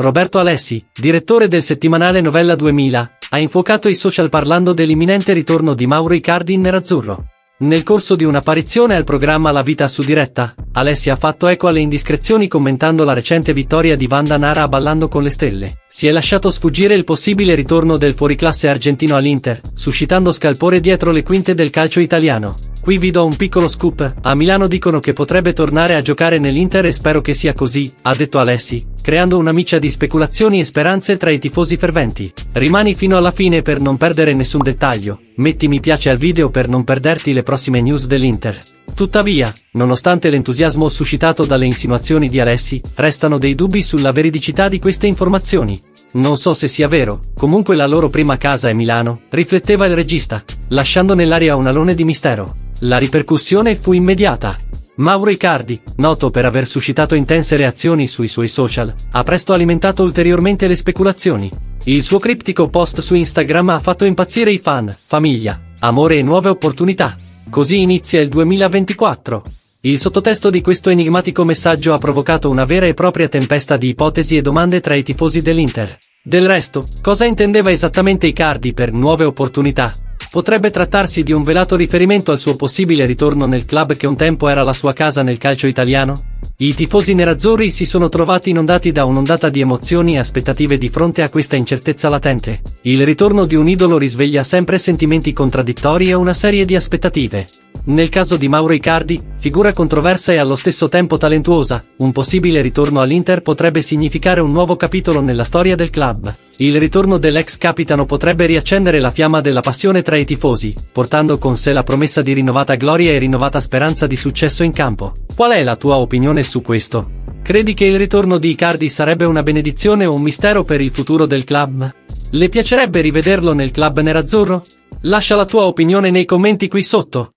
Roberto Alessi, direttore del settimanale Novella 2000, ha infuocato i social parlando dell'imminente ritorno di Mauro Icardi in nerazzurro. Nel corso di un'apparizione al programma La Vita su diretta, Alessia ha fatto eco alle indiscrezioni commentando la recente vittoria di Vanda Nara a Ballando con le Stelle. Si è lasciato sfuggire il possibile ritorno del fuoriclasse argentino all'Inter, suscitando scalpore dietro le quinte del calcio italiano. Qui vi do un piccolo scoop, a Milano dicono che potrebbe tornare a giocare nell'Inter e spero che sia così, ha detto Alessi, creando una miccia di speculazioni e speranze tra i tifosi ferventi. Rimani fino alla fine per non perdere nessun dettaglio, metti mi piace al video per non perderti le prossime news dell'Inter. Tuttavia, nonostante l'entusiasmo suscitato dalle insinuazioni di Alessi, restano dei dubbi sulla veridicità di queste informazioni. Non so se sia vero, comunque la loro prima casa è Milano, rifletteva il regista, lasciando nell'aria un alone di mistero. La ripercussione fu immediata. Mauro Icardi, noto per aver suscitato intense reazioni sui suoi social, ha presto alimentato ulteriormente le speculazioni. Il suo criptico post su Instagram ha fatto impazzire i fan, famiglia, amore e nuove opportunità. Così inizia il 2024. Il sottotesto di questo enigmatico messaggio ha provocato una vera e propria tempesta di ipotesi e domande tra i tifosi dell'Inter. Del resto, cosa intendeva esattamente Icardi per nuove opportunità? Potrebbe trattarsi di un velato riferimento al suo possibile ritorno nel club che un tempo era la sua casa nel calcio italiano? I tifosi nerazzurri si sono trovati inondati da un'ondata di emozioni e aspettative di fronte a questa incertezza latente. Il ritorno di un idolo risveglia sempre sentimenti contraddittori e una serie di aspettative. Nel caso di Mauro Icardi, figura controversa e allo stesso tempo talentuosa, un possibile ritorno all'Inter potrebbe significare un nuovo capitolo nella storia del club. Il ritorno dell'ex capitano potrebbe riaccendere la fiamma della passione tra i tifosi, portando con sé la promessa di rinnovata gloria e rinnovata speranza di successo in campo. Qual è la tua opinione su questo? Credi che il ritorno di Icardi sarebbe una benedizione o un mistero per il futuro del club? Le piacerebbe rivederlo nel club nerazzurro? Lascia la tua opinione nei commenti qui sotto.